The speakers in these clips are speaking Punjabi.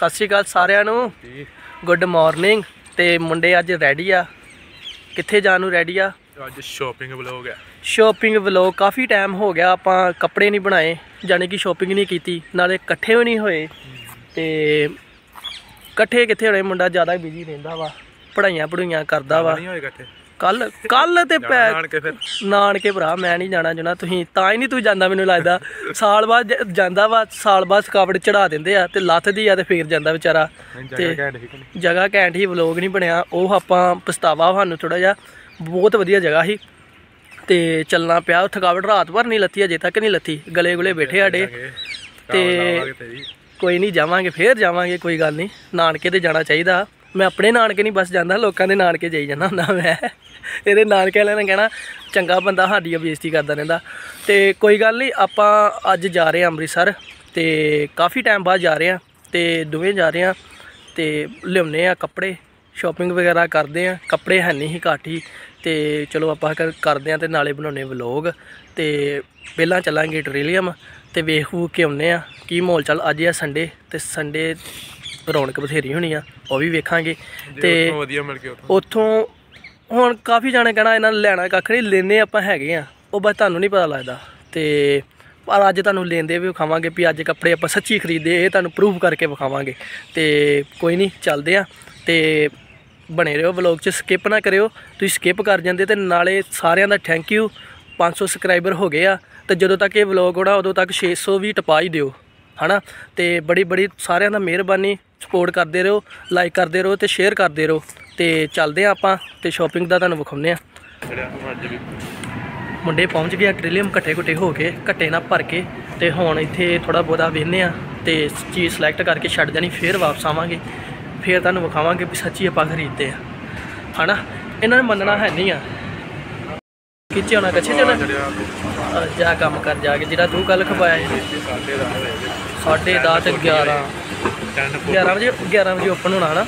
ਸਤਿ ਸ਼੍ਰੀ ਅਕਾਲ ਸਾਰਿਆਂ ਨੂੰ। ਗੁੱਡ ਮਾਰਨਿੰਗ ਤੇ ਮੁੰਡੇ ਅੱਜ ਰੈਡੀ ਆ। ਕਿੱਥੇ ਜਾਣ ਨੂੰ ਰੈਡੀ ਆ? ਅੱਜ ਸ਼ਾਪਿੰਗ ਵਲੋਗ ਹੈ ਸ਼ਾਪਿੰਗ ਵਲੋਗ ਕਾਫੀ ਟਾਈਮ ਹੋ ਗਿਆ ਆਪਾਂ ਕੱਪੜੇ ਨਹੀਂ ਬਣਾਏ ਜਾਣੀ ਕਿ ਸ਼ਾਪਿੰਗ ਨਹੀਂ ਕੀਤੀ ਨਾਲੇ ਇਕੱਠੇ ਵੀ ਨਹੀਂ ਹੋਏ। ਤੇ ਇਕੱਠੇ ਕਿੱਥੇ ਹੋਣੇ? ਮੁੰਡਾ ਜ਼ਿਆਦਾ ਬਿਜ਼ੀ ਰਹਿੰਦਾ ਵਾ ਪੜਾਈਆਂ ਪੜੂਈਆਂ ਕਰਦਾ ਵਾ। ਨਹੀਂ ਹੋਏ ਇਕੱਠੇ ਕੱਲ ਕੱਲ ਤੇ ਪੈ ਆਣ ਕੇ ਫਿਰ। ਨਾਨਕੇ ਭਰਾ ਮੈਂ ਨਹੀਂ ਜਾਣਾ ਜਣਾ ਤੁਸੀਂ ਤਾਂ ਹੀ ਨਹੀਂ ਤੂੰ ਜਾਂਦਾ ਮੈਨੂੰ ਲੱਗਦਾ। ਸਾਲ ਬਾਅਦ ਜਾਂਦਾ ਵਾ ਸਾਲ ਬਾਅਦ ਥਕਾਵਟ ਚੜਾ ਦਿੰਦੇ ਆ ਤੇ ਲੱਥਦੀ ਆ ਤੇ ਫੇਰ ਜਾਂਦਾ ਵਿਚਾਰਾ। ਤੇ? ਜਗ੍ਹਾ ਘੈਂਟ ਹੀ ਵਲੋਗ ਨਹੀਂ ਬਣਿਆ। ਉਹ ਆਪਾਂ ਪਛਤਾਵਾ ਸਾਨੂੰ ਥੋੜਾ ਜਿਹਾ। ਬਹੁਤ ਵਧੀਆ ਜਗ੍ਹਾ ਸੀ। ਤੇ ਚੱਲਣਾ ਪਿਆ। ਥਕਾਵਟ ਰਾਤ ਭਰ ਨਹੀਂ ਲੱਥੀ ਅਜੇ ਤੱਕ ਨਹੀਂ ਲੱਥੀ। ਗਲੇ ਗੁਲੇ ਬੈਠੇ ਸਾਡੇ। ਤੇ ਤੇ ਕੋਈ ਨਹੀਂ ਜਾਵਾਂਗੇ, ਫੇਰ ਜਾਵਾਂਗੇ, ਕੋਈ ਗੱਲ ਨਹੀਂ। ਨਾਨਕੇ ਤੇ ਜਾਣਾ ਚਾਹੀਦਾ। ਮੈਂ ਆਪਣੇ ਨਾਨਕੇ ਨਹੀਂ ਬਸ ਜਾਂਦਾ, ਲੋਕਾਂ ਦੇ ਨਾਨਕੇ ਜਾਈ ਜਾਂਦਾ ਹੁੰਦਾ ਮੈਂ। ਇਹਦੇ ਨਾਨਕੇ ਵਾਲਿਆਂ ਨੇ ਕਹਿਣਾ, ਚੰਗਾ ਬੰਦਾ, ਸਾਡੀ ਬੇਇੱਜ਼ਤੀ ਕਰਦਾ ਰਹਿੰਦਾ। ਤੇ ਕੋਈ ਗੱਲ ਨਹੀਂ, ਆਪਾਂ ਅੱਜ ਜਾ ਰਹੇ ਹਾਂ ਅੰਮ੍ਰਿਤਸਰ ਤੇ ਕਾਫੀ ਟਾਈਮ ਬਾਅਦ ਜਾ ਰਹੇ ਹਾਂ ਤੇ ਦੋਵੇਂ ਜਾ ਰਹੇ ਹਾਂ ਤੇ ਲਿਆਉਨੇ ਆ ਕੱਪੜੇ ਸ਼ਾਪਿੰਗ ਵਗੈਰਾ ਕਰਦੇ ਆ। ਕੱਪੜੇ ਹੈ ਨਹੀਂ ਸੀ ਘੱਟ ਹੀ ਤੇ ਚਲੋ ਆਪਾਂ ਕਰਦੇ ਆ ਤੇ ਨਾਲੇ ਬਣਾਉਨੇ ਵਲੋਗ ਤੇ ਪਹਿਲਾਂ ਚੱਲਾਂਗੇ ਟ੍ਰੇਲੀਅਮ ਤੇ ਵੇਖ ਵੂ ਕੇ ਆਉਨੇ ਆ ਕੀ ਮਾਹੌਲ ਚੱਲ। ਅੱਜ ਆ ਸੰਡੇ ਤੇ ਸੰਡੇ ਰੌਣਕ ਬਥੇਰੀ ਹੋਣੀ ਆ ਉਹ ਵੀ ਵੇਖਾਂਗੇ। ਤੇ ਵਧੀਆ ਮਿਲ ਕੇ ਉੱਥੋਂ। ਹੁਣ ਕਾਫੀ ਜਾਣੇ ਕਹਿਣਾ ਇਹਨਾਂ ਲੈਣਾ ਕੱਖ ਨਹੀਂ ਲੈਨੇ ਆਪਾਂ ਹੈਗੇ ਆ। ਉਹ ਬਸ ਤੁਹਾਨੂੰ ਨਹੀਂ ਪਤਾ ਲੱਗਦਾ। ਤੇ ਪਰ ਅੱਜ ਤੁਹਾਨੂੰ ਲੈਂਦੇ ਵੀ ਵਿਖਾਵਾਂਗੇ ਵੀ ਅੱਜ ਕੱਪੜੇ ਆਪਾਂ ਸੱਚੀ ਖਰੀਦੇ ਇਹ ਤੁਹਾਨੂੰ ਪ੍ਰੂਵ ਕਰਕੇ ਵਿਖਾਵਾਂਗੇ। ਤੇ ਕੋਈ ਨਹੀਂ ਚੱਲਦੇ ਆ। ਤੇ ਬਣੇ ਰਹੋ ਵਲੌਗ 'ਚ ਸਕਿਪ ਨਾ ਕਰਿਓ। ਤੁਸੀਂ ਸਕਿਪ ਕਰ ਜਾਂਦੇ ਤੇ ਨਾਲੇ ਸਾਰਿਆਂ ਦਾ ਥੈਂਕ ਯੂ 500 ਸਬਸਕ੍ਰਾਈਬਰ ਹੋ ਗਏ ਆ। ਤੇ ਜਦੋਂ ਤੱਕ ਇਹ ਵਲੌਗ ਹੋਣਾ, ਉਦੋਂ ਤੱਕ 600 ਵੀ ਟਪਾ ਹੀ ਦਿਓ, ਹਨਾ? ਤੇ ਬੜੀ ਬੜੀ ਸਾਰਿਆਂ ਦਾ ਮਿਹਰਬਾਨੀ ਸਪੋਰਟ ਕਰਦੇ ਰਹੋ ਲਾਈਕ ਕਰਦੇ ਰਹੋ ਤੇ ਸ਼ੇਅਰ ਕਰਦੇ ਰਹੋ। ਤੇ ਚੱਲਦੇ ਆ ਆਪਾਂ ਤੇ ਸ਼ਾਪਿੰਗ ਦਾ ਤੁਹਾਨੂੰ ਵਿਖਾਉਂਦੇ ਆ ਮੁੰਡੇ ਪਹੁੰਚ ਗਏ ਟ੍ਰਿਲੀਅਮ ਘੱਟੇ ਘੁੱਟੇ ਹੋ ਕੇ, ਘੱਟੇ ਨਾਲ ਭਰ ਕੇ ਤੇ ਹੁਣ ਇੱਥੇ ਥੋੜਾ ਬਹੁਤਾ ਵੇਖਨੇ ਆ ਤੇ ਚੀਜ਼ ਸਿਲੈਕਟ ਕਰਕੇ ਛੱਡ ਦੇਣੀ ਫੇਰ ਵਾਪਸ ਆਵਾਂਗੇ। ਫੇਰ ਤੁਹਾਨੂੰ ਵਿਖਾਵਾਂਗੇ ਵੀ ਸੱਚੀ ਆਪਾਂ ਖਰੀਦਦੇ ਆ ਹਨਾ? ਇਹਨਾਂ ਨੇ ਮੰਨਣਾ ਹੈ ਨਹੀਂ ਆ। ਖਿੱਚੇ ਹੋਣਾ ਕੱਛੇ ਜਾਣਾ ਜਿਹੜਾ ਅ, ਜਾ ਕੰਮ ਕਰ ਜਾ ਕੇ ਜਿਹੜਾ ਤੂੰ ਕੱਲ ਖਵਾਇਆ ਸਾਢੇ ਦਸ ਤੇ 11 11 ਵਜੇ 11 ਵਜੇ ਓਪਨ ਹੋਣਾ ਨਾ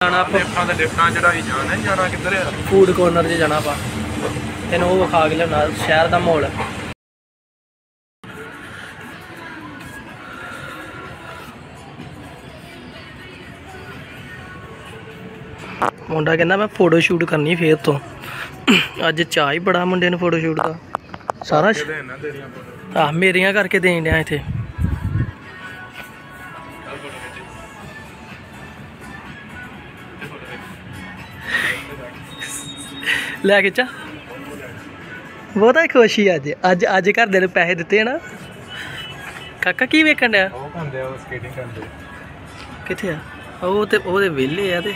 ਜਾਣਾ ਆਪਾਂ। ਲਿਫਟਾਂ ਦੇ ਚੜਾਈ ਜਾਣਾ ਜਾਣਾ ਕਿੱਧਰ ਆ ਫੂਡ ਕੋਰਨਰ 'ਚ ਜਾਣਾ ਆਪਾਂ। ਤੈਨੂੰ ਉਹ ਵਿਖਾ ਕੇ ਲਿਆਉਣਾ ਸ਼ਹਿਰ ਦਾ ਮਾਹੌਲ। ਮੁੰਡਾ ਕਹਿੰਦਾ ਮੈਂ ਫੋਟੋ ਸ਼ੂਟ ਕਰਨੀ ਫੇਰ ਤੋਂ। ਅੱਜ ਚਾਹ ਹੀ ਬੜਾ ਮੁੰਡੇ ਨੂੰ ਫੋਟੋ ਸ਼ੂਟ ਦਾ। ਸਾਰਾ ਆਹ ਮੇਰੀਆਂ ਕਰਕੇ ਦੇਣ ਡਿਆ ਇੱਥੇ। ਲੈ ਕੇ ਚਾ ਬਹੁਤਾ ਖੁਸ਼ੀ ਅੱਜ। ਅੱਜ ਅੱਜ ਘਰਦਿਆਂ ਨੂੰ ਪੈਸੇ ਦਿੱਤੇ ਨਾ ਕਾਕਾ ਕੀ ਵੇਖਣ ਡਿਆ? ਉਹ ਕੰਦੇ ਉਹ ਸਕੇਟਿੰਗ ਕਰਦੇ ਕਿੱਥੇ ਆ? ਉਹ ਤੇ ਉਹਦੇ ਵਿਹਲੇ ਆ ਤੇ।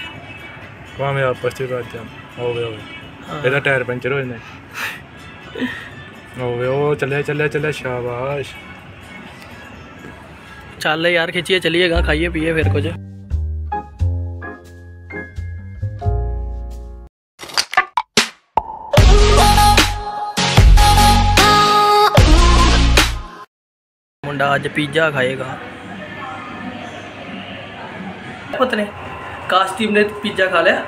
ਭਾਵੇਂ ਆਪਸ ਚ ਵੱਜ ਜਾਣ। ਹੋਵੇ ਹੋਵੇ। ਇਹਦਾ ਟਾਇਰ ਪੈਂਚਰ ਹੋ ਜਾਂਦਾ। ਹੋਵੇ ਉਹ ਚੱਲਿਆ ਚੱਲਿਆ ਚੱਲਿਆ ਸ਼ਾਬਾਸ਼। ਚੱਲ ਯਾਰ ਖਿੱਚੀਏ ਚੱਲੀਏਗਾ ਖਾਈਏ ਪੀਏ ਫਿਰ ਕੁਝ। ਮੁੰਡਾ ਅੱਜ ਪੀਜ਼ਾ ਖਾਏਗਾ। ਪਤਨੇ ਕਾਸਟੀਮ ਨੇ ਪੀਜ਼ਾ ਖਾ ਲਿਆ।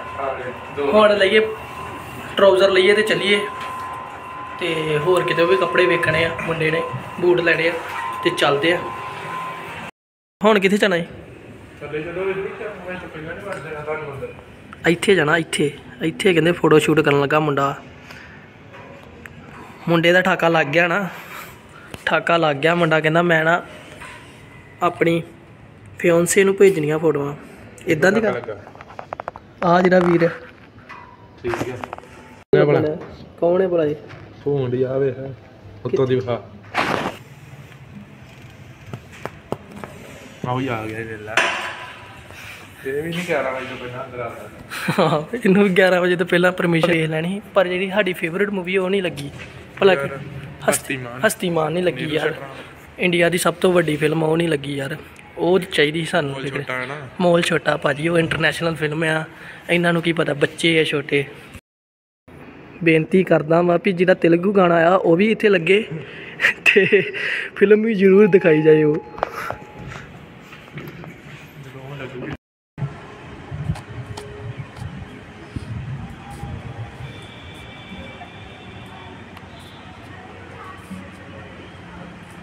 ਹੁਣ ਲਈਏ ਟਰਾਊਜ਼ਰ ਲਈਏ ਤੇ ਚੱਲੀਏ। ਤੇ ਹੋਰ ਕਿਤੇ ਵੀ ਕੱਪੜੇ ਵੇਖਣੇ ਆ ਮੁੰਡੇ ਨੇ ਬੂਟ ਲੈਣੇ ਆ ਤੇ ਚੱਲਦੇ ਆ। ਹੁਣ ਕਿੱਥੇ ਜਾਣਾ ਅੰਦਰ ਇੱਥੇ ਜਾਣਾ ਇੱਥੇ ਇੱਥੇ। ਕਹਿੰਦੇ ਫੋਟੋ ਸ਼ੂਟ ਕਰਨ ਲੱਗਾ ਮੁੰਡਾ। ਮੁੰਡੇ ਦਾ ਠਾਕਾ ਲੱਗ ਗਿਆ ਨਾ। ਠਾਕਾ ਲੱਗ ਗਿਆ ਮੁੰਡਾ ਕਹਿੰਦਾ ਮੈਂ ਨਾ ਆਪਣੀ ਫਿਓਂਸੇ ਨੂੰ ਭੇਜਣੀਆਂ ਫੋਟੋਆਂ ਇਦਾਂ ਦੀ ਗੱਲ ਆ ਜਿਹੜਾ ਵੀਰ ਠੀਕ ਹੈ। ਕਿਹੜਾ ਬੜਾ ਕੌਣ ਹੈ? ਭਲਾ ਇਹ ਫੋਨ ਦੀ ਆਵੇ ਹੈ ਉੱਤੋਂ ਦੀ ਵਿਖਾ। ਆਉ ਆ ਗਿਆ ਵੇਲਾ ਇਹ ਵੀ ਨਹੀਂ ਕਹਿ ਰਹਾ ਜੋ ਪਹਿਲਾਂ ਅੰਦਰ ਆ ਹਾਂ, ਇਹਨੂੰ 11 ਵਜੇ ਤੋਂ ਪਹਿਲਾਂ ਪਰਮਿਸ਼ਨ ਦੇਖ ਲੈਣੀ ਸੀ, ਪਰ ਜਿਹੜੀ ਸਾਡੀ ਫੇਵਰਿਟ ਮੂਵੀ ਉਹ ਨਹੀਂ ਲੱਗੀ। ਭਲਾ ਕਿ ਹਸਤੀਮਾਨ। ਹਸਤੀਮਾਨ ਨਹੀਂ ਲੱਗੀ ਯਾਰ। ਇੰਡੀਆ ਦੀ ਸਭ ਤੋਂ ਵੱਡੀ ਫਿਲਮ ਉਹ ਨਹੀਂ ਲੱਗੀ ਯਾਰ। ਉਹ ਚਾਹੀਦੀ ਸੀ ਸਾਨੂੰ ਮੋਲ ਜਿਹੜੇ- ਛੋਟਾ ਹੈ ਨਾ। ਮੋਲ ਛੋਟਾ ਭਾਜੀ ਉਹ ਇੰਟਰਨੈਸ਼ਨਲ ਫਿਲਮ ਆ। ਇਹਨਾਂ ਨੂੰ ਕੀ ਪਤਾ ਬੱਚੇ ਆ ਛੋਟੇ। ਬੇਨਤੀ ਕਰਦਾ ਵਾਂ ਵੀ ਜਿਹੜਾ ਤੇਲਗੂ ਗਾਣਾ ਆ, ਉਹ ਵੀ ਇੱਥੇ ਲੱਗੇ ਤੇ ਫਿਲਮ ਵੀ ਜ਼ਰੂਰ ਦਿਖਾਈ ਜਾਏ ਉਹ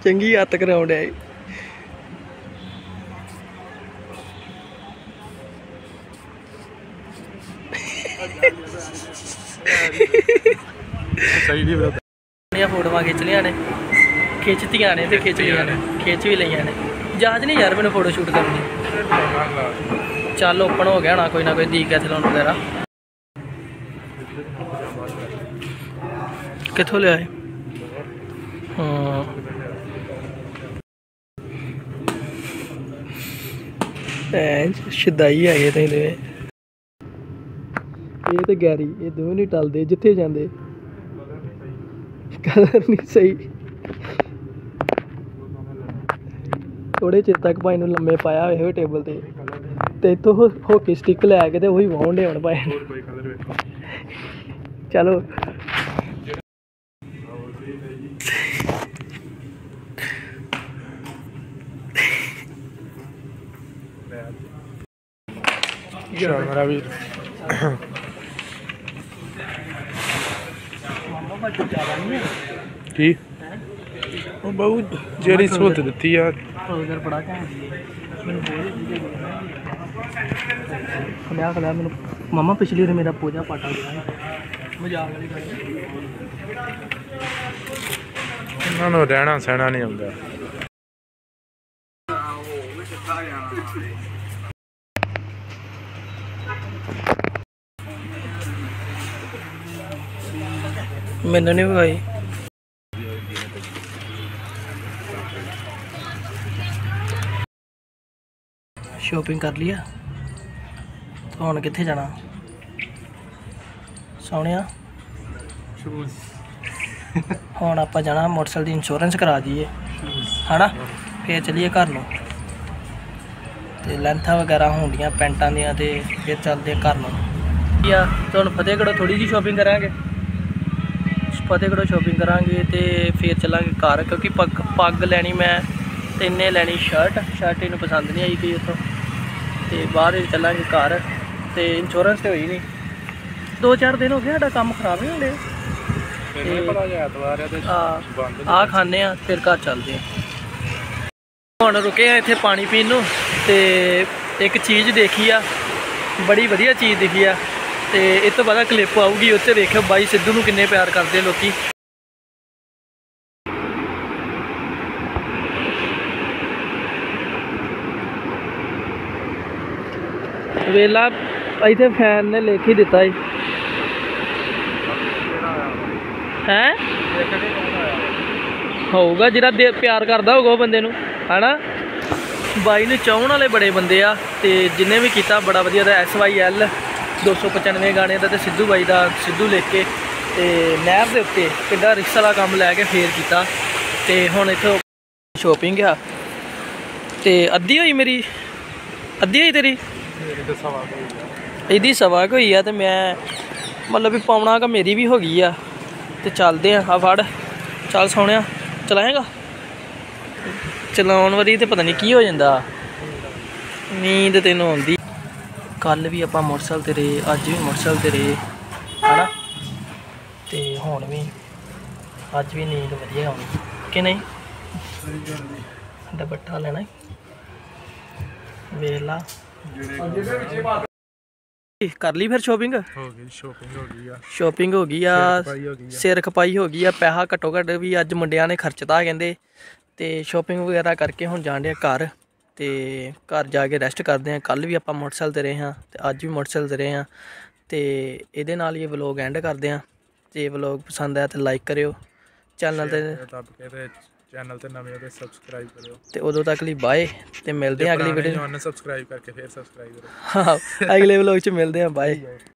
ਚੰਗੀ ਹੱਤ ਕਰਾਉਂਦਾ ਏ। ਸਹੀ ਨਹੀਂ ਬਰੋ ਦੀਆਂ ਫੋਟੋਆਂ ਖਿੱਚ ਲਿਆ ਨੇ ਖਿੱਚਤੀਆਂ ਨੇ ਤੇ ਖਿੱਚ ਲਈਆਂ ਨੇ ਖਿੱਚ ਵੀ ਲਈਆਂ ਨੇ। ਜਾਜ ਨਹੀਂ ਯਾਰ ਮੈਨੂੰ ਫੋਟੋ ਸ਼ੂਟ ਕਰਨ ਚੱਲ ਓਪਨ ਹੋ ਗਿਆ ਨਾ ਕੋਈ ਨਾ ਕੋਈ ਦੀ ਕੈਥਲੋਨ ਵਗੈਰਾ। ਕਿੱਥੋਂ ਲਿਆਏ? ਹਾਂ। ਐ ਸ਼ਿਦਾਈ ਆਏ ਤੇ ਇਹਦੇ ਇਹ ਤੇ ਗੈਰੀ ਇਹ ਦੋਵੇਂ ਨਹੀਂ ਟਲਦੇ ਜਿੱਥੇ ਜਾਂਦੇ। ਕਲਰ ਨਹੀਂ ਸਹੀ। ਥੋੜੇ ਚਿਰ ਤੱਕ ਭਾਈ ਨੂੰ ਲੰਮੇ ਪਾਇਆ ਹੋਏ ਹੋਏ ਟੇਬਲ ਤੇ। ਤੇ ਇੱਥੋਂ ਹੋਕੀ ਸਟਿੱਕ ਲੈ ਕੇ ਤੇ ਉਹੀ ਵਾਉਂਦੇ ਹੁਣ ਭਾਈ। ਹੋਰ ਕੋਈ ਕਲਰ ਵੇਖੋ। ਚਲੋ। ਚਲ ਮੇਰਾ ਵੀਰ ਮਾਮਾ ਬੱਚਾ ਜ਼ਿਆਦਾ ਨਹੀਂ ਕੀ? ਉਹ ਬਹੁਤ ਜਿਹੜੀ ਸਹੂਲਤ ਦਿੱਤੀ ਆ। ਪ੍ਰੋਜਰ ਬੜਾ ਘੈਂਟ ਮੈਨੂੰ ਬਹੁਤ ਚੀਜ਼ਾਂ ਖਲਿਆ ਖਲਿਆ ਮੈਨੂੰ ਮਾਮਾ ਪਿਛਲੀ ਵਾਰ ਮੇਰਾ ਪੂਜਾ ਪਾਟਾ ਗਿਆ। ਮਜ਼ਾਕ ਵਾਲੀ ਗੱਲ ਨਹੀਂ। ਇਹਨਾਂ ਨੂੰ ਰਹਿਣਾ ਸਹਿਣਾ ਨਹੀਂ ਆਉਂਦਾ। ਮੈਨੂੰ ਨਹੀਂ ਵਿਖਾਈ ਸ਼ੋਪਿੰਗ ਕਰ ਲਿਆ ਹੁਣ ਕਿੱਥੇ ਜਾਣਾ? ਸੋਹਣਿਆ। ਹੁਣ ਆਪਾਂ ਜਾਣਾ ਮੋਟਰਸਾਈਕਲ ਦੀ ਇੰਸ਼ੋਰੈਂਸ ਕਰਾ ਦਈਏ। ਹਨਾ? ਫੇਰ ਚਲੀਏ ਘਰ ਨੂੰ। ਤੇ ਲੈਂਥਾਂ ਵਗੈਰਾ ਹੁੰਦੀਆਂ, ਪੈਂਟਾਂ ਦੀਆਂ ਤੇ ਫੇਰ ਚੱਲਦੇ ਆ ਘਰ ਨੂੰ। ਕੀ ਆ ਤੁਹਾਨੂੰ ਫਤਿਹਗੜ੍ਹੋਂ ਥੋੜੀ ਜੀ ਸ਼ੋਪਿੰਗ ਕਰਾਂਗੇ। ਫਤਿਹਗੜ੍ਹੋਂ ਸ਼ੋਪਿੰਗ ਕਰਾਂਗੇ ਤੇ ਫੇਰ ਚੱਲਾਂਗੇ ਘਰ ਕਿਉਂਕਿ ਪੱਗ ਪੱਗ ਲੈਣੀ ਮੈਂ ਤੇ ਇੰਨੇ ਲੈਣੀ ਸ਼ਰਟ ਸ਼ਰਟ ਇਹਨੂੰ ਪਸੰਦ ਨਹੀਂ ਆਈ ਕੋਈ ਉੱਥੋਂ। ਤੇ ਬਾਅਦ ਵਿੱਚ ਚੱਲਾਂਗੇ ਘਰ ਤੇ ਇੰਸ਼ੋਰੈਂਸ ਤੇ ਹੋਈ ਨਹੀਂ। ਦੋ ਚਾਰ ਦਿਨ ਹੋ ਗਏ ਸਾਡਾ ਕੰਮ ਖਰਾਬ ਨਹੀਂ ਹੁੰਦੇ ਪਤਾ ਐਤਵਾਰ ਆ ਤੇ ਆ ਬੰਦ ਆ ਖਾਣੇ ਆ ਫਿਰ ਘਰ ਚੱਲਦੇ ਆ। ਹੁਣ ਰੁਕੇ ਆ ਇੱਥੇ ਪਾਣੀ ਪੀਣ ਨੂੰ ਤੇ ਇੱਕ ਚੀਜ਼ ਦੇਖੀ ਆ ਬੜੀ ਵਧੀਆ ਚੀਜ਼ ਦਿਖੀ ਆ। ਤੇ ਇਹ ਤੋਂ ਬਾਅਦ ਕਲਿੱਪ ਆਊਗੀ, ਉੱਥੇ ਵੇਖਿਓ ਬਾਈ ਸਿੱਧੂ ਨੂੰ ਕਿੰਨੇ ਪਿਆਰ ਕਰਦੇ ਆ ਲੋਕੀ। ਵੇਲਾ, ਇੱਥੇ ਫੈਨ ਨੇ ਲਿਖ ਹੀ ਦਿੱਤਾ ਈ ਹੈ? ਹੋਊਗਾ, ਜਿਹੜਾ ਦੇ ਪਿਆਰ ਕਰਦਾ ਹੋਊਗਾ ਉਹ ਬੰਦੇ ਨੂੰ, ਹਨਾ? ਬਾਈ ਨੂੰ ਚਾਹਣ ਵਾਲੇ ਬੜੇ ਬੰਦੇ ਆ, ਤੇ ਜਿੰਨੇ ਵੀ ਕੀਤਾ, ਬੜਾ ਵਧੀਆ ਦਾ ਐਸ ਵਾਈ SYL 295 ਗਾਣੇ ਦਾ ਤੇ ਸਿੱਧੂ ਬਾਈ ਦਾ, ਸਿੱਧੂ ਲਿਖ ਕੇ ਤੇ ਨਹਿਰ ਦੇ ਉੱਤੇ ਕਿੱਡਾ ਰਿਕਸ ਵਾਲਾ ਕੰਮ ਲੈ ਕੇ ਫੇਰ ਕੀਤਾ ਤੇ ਹੁਣ ਇੱਥੋਂ ਸ਼ੋਪਿੰਗ ਆ। ਤੇ ਅੱਧੀ ਹੋਈ ਮੇਰੀ? ਅੱਧੀ ਹੋਈ ਤੇਰੀ? ਇਹਦੀ ਸਵਾ ਕੁ ਹੋਈ ਆ ਤੇ ਮੈਂ ਮਤਲਬ ਵੀ ਪਾਉਣਾ ਕਿ ਮੇਰੀ ਵੀ ਹੋ ਗਈ ਆ। ਤੇ ਚੱਲਦੇ ਆ ਆ ਫੜ। ਚੱਲ ਸੋਹਣਿਆ, ਚਲਾਏਗਾ? ਚਲਾਉਣ ਵਾਰੀ ਤੇ ਪਤਾ ਨਹੀਂ ਕੀ ਹੋ ਜਾਂਦਾ। ਨੀਂਦ ਤੈਨੂੰ ਆਉਂਦੀ ਕੱਲ ਵੀ ਆਪਾਂ ਮੋਟਰਸਾਈਕਲ ਤੇ ਰਹੇ ਅੱਜ ਵੀ ਮੋਟਰਸਾਈਕਲ ਤੇ ਰਹੇ ਹਨਾ? ਤੇ ਹੁਣ ਵੀ ਅੱਜ ਵੀ ਨੀਂਦ ਵਧੀਆ ਆਉਣੀ ਕਿ ਨਹੀਂ? ਦੁਪੱਟਾ ਲੈਣਾ ਈ? ਵੇਖ ਲਾ। ਕਰ ਲਈ ਫਿਰ ਸ਼ੋਪਿੰਗ ਹੋ ਗਈ ਸ਼ੋਪਿੰਗ ਹੋ ਗਈ ਆ। ਸ਼ੋਪਿੰਗ ਹੋ ਗਈ ਆ ਪਾਈ ਹੋ ਗਈ ਆ। ਸਿਰ ਖਪਾਈ ਹੋ ਗਈ ਆ ਪੈਸਾ ਘੱਟੋ ਘੱਟ ਵੀ ਅੱਜ ਮੁੰਡਿਆਂ ਨੇ ਖਰਚਤਾ ਕਹਿੰਦੇ ਤੇ ਸ਼ੋਪਿੰਗ ਵਗੈਰਾ ਕਰਕੇ ਹੁਣ ਜਾਣ ਡਿਆ ਘਰ। ਤੇ ਘਰ ਜਾ ਕੇ ਰੈਸਟ ਕਰਦੇ ਆ ਕੱਲ ਵੀ ਆਪਾਂ ਮੋਟਰਸਾਈਕਲ ਤੇ ਰਹੇ ਹਾਂ ਤੇ ਅੱਜ ਵੀ ਮੋਟਰਸਾਈਕਲ ਤੇ ਰਹੇ ਹਾਂ ਤੇ ਇਹਦੇ ਨਾਲ ਹੀ ਇਹ ਵਲੌਗ ਐਂਡ ਕਰਦੇ ਆ ਜੇ ਵਲੌਗ ਪਸੰਦ ਆਇਆ ਤੇ ਲਾਈਕ ਕਰਿਓ। ਚੈਨਲ ਤੇ ਦੱਬ ਕੇ ਤੇ ਚੈਨਲ ਤੇ ਨਵੇਂ ਹੋ ਤੇ ਸਬਸਕ੍ਰਾਈਬ ਕਰਿਓ। ਤੇ ਉਦੋਂ ਤੱਕ ਲਈ ਬਾਏ ਤੇ ਮਿਲਦੇ ਆ ਅਗਲੀ ਵੀਡੀਓ ਨੂੰ ਸਬਸਕ੍ਰਾਈਬ ਕਰਕੇ ਫਿਰ ਸਬਸਕ੍ਰਾਈਬ ਕਰੋ। ਅਗਲੇ ਵਲੌਗ 'ਚ ਮਿਲਦੇ ਆ ਬਾਏ